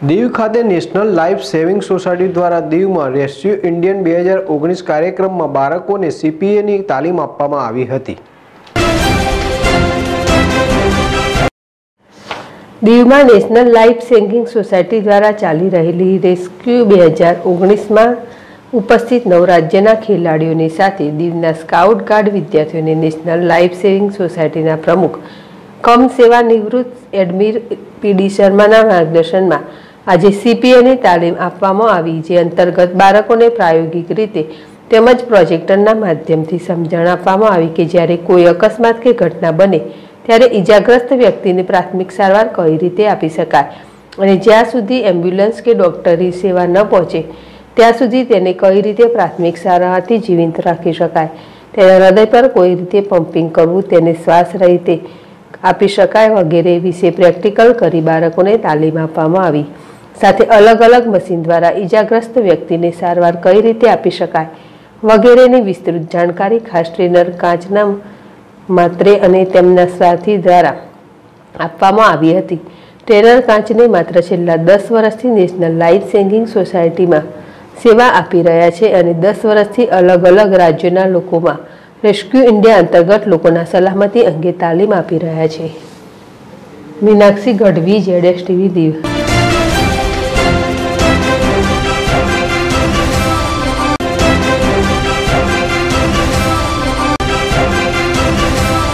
દીવ ખાતે national life saving society દ્વારા દીવમાં રેસ્ક્યુ ઇન્ડિયન બે હજાર ઓગણીસ કાર્યક્રમમાં બાળકોને સીપીએની તાલીમ આપવામાં આવી હતી. દીવમાં નેશનલ લાઈફ સેવિંગ સોસાયટી દ્વારા ચાલી રહેલી રેસ્ક્યુ બે હજાર ઓગણીસમાં ઉપસ્થિત નવ રાજ્યના ખેલાડીઓની સાથે દીવના સ્કાઉટ ગાર્ડ વિદ્યાર્થીઓને નેશનલ લાઈફ સેવિંગ સોસાયટીના પ્રમુખ, કમ સેવા નિવૃત્ત એડમિર પીડી શર્માના માર્ગદર્શનમાં આજે સીપીએની તાલીમ આપવામાં આવી, જે અંતર્ગત બાળકોને પ્રાયોગિક રીતે તેમજ પ્રોજેક્ટરના માધ્યમથી સમજણ આપવામાં આવી કે જ્યારે કોઈ અકસ્માત કે ઘટના બને, ત્યારે ઈજાગ્રસ્ત વ્યક્તિને પ્રાથમિક સારવાર કઈ રીતે આપી શકાય? અને જ્યાં સુધી એમ્બ્યુલન્સ કે ડૉક્ટરની સેવા ન પહોંચે, ત્યાં સુધી તેને કઈ રીતે પ્રાથમિક સારવારથી જીવિત રાખી શકાય? તેના હૃદય પર કોઈ રીતે પમ્પિંગ કરવું, તેને શ્વાસ રીતે આપી શકાય વગેરે વિશે પ્રેક્ટિકલ કરી બાળકોને તાલીમ આપવામાં આવી. સાથે અલગ અલગ મશીન દ્વારા ઈજાગ્રસ્ત વ્યક્તિને સારવાર કઈ રીતે આપી શકાય? વગેરેની વિસ્તૃત જાણકારી ખાસ ટ્રેનર કાંચના માત્રે અને તેમના સાથી દ્વારા આપવામાં આવી હતી. ટ્રેનર કાંચને માત્ર છેલ્લા દસ વર્ષથી નેશનલ લાઇફ સેવિંગ સોસાયટીમાં સેવા આપી રહ્યા છે અને દસ વર્ષથી અલગ અલગ રાજ્યોના લોકોમાં રેસ્ક્યુ ઇન્ડિયા અંતર્ગત લોકોના સલામતી અંગે તાલીમ આપી રહ્યા છે. મીનાક્ષી ગઢવી, જેડેશ ટીવી, દીવ.